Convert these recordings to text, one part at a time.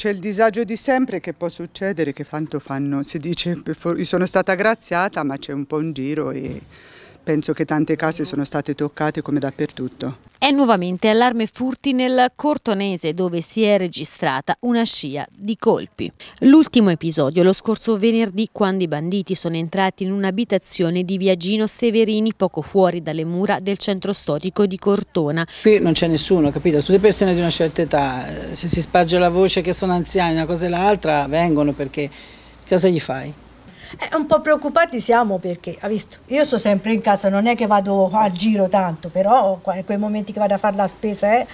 c'è il disagio di sempre che può succedere, che tanto fanno, si dice, sono stata graziata ma c'è un po' un giro e penso che tante case sono state toccate come dappertutto. È nuovamente allarme furti nel Cortonese dove si è registrata una scia di colpi. L'ultimo episodio lo scorso venerdì quando i banditi sono entrati in un'abitazione di Viagino Severini poco fuori dalle mura del centro storico di Cortona. Qui non c'è nessuno, capito? Tutte persone di una certa età, eh, se si sparge la voce che sono anziani, una cosa e l'altra, vengono perché cosa gli fai? Eh, un po' preoccupati siamo perché, ha visto, io sto sempre in casa, non è che vado a giro tanto, però in quei momenti che vado a fare la spesa eh,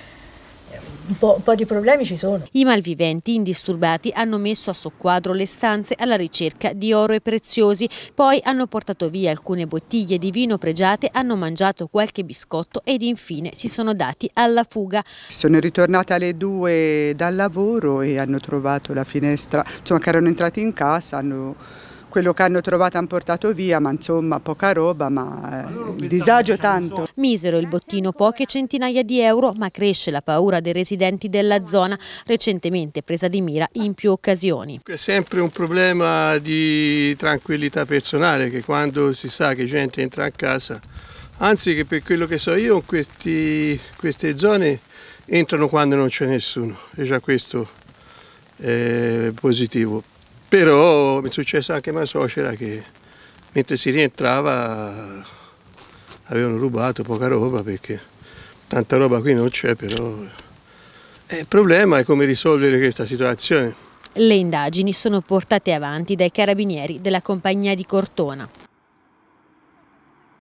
un po', un po', di problemi ci sono. I malviventi indisturbati hanno messo a soqquadro le stanze alla ricerca di oro e preziosi, poi hanno portato via alcune bottiglie di vino pregiate, hanno mangiato qualche biscotto ed infine si sono dati alla fuga. Sono ritornate alle due dal lavoro e hanno trovato la finestra, insomma che erano entrati in casa, hanno quello che hanno trovato hanno portato via, ma insomma poca roba, ma eh, il disagio tanto. Misero il bottino poche centinaia di euro, ma cresce la paura dei residenti della zona, recentemente presa di mira in più occasioni. È sempre un problema di tranquillità personale, che quando si sa che gente entra a casa, anzi che per quello che so io, questi, queste zone entrano quando non c'è nessuno, e già questo è positivo. Però mi è successo anche a mia suocera che mentre si rientrava avevano rubato poca roba perché tanta roba qui non c'è, però eh, il problema è come risolvere questa situazione. Le indagini sono portate avanti dai carabinieri della compagnia di Cortona.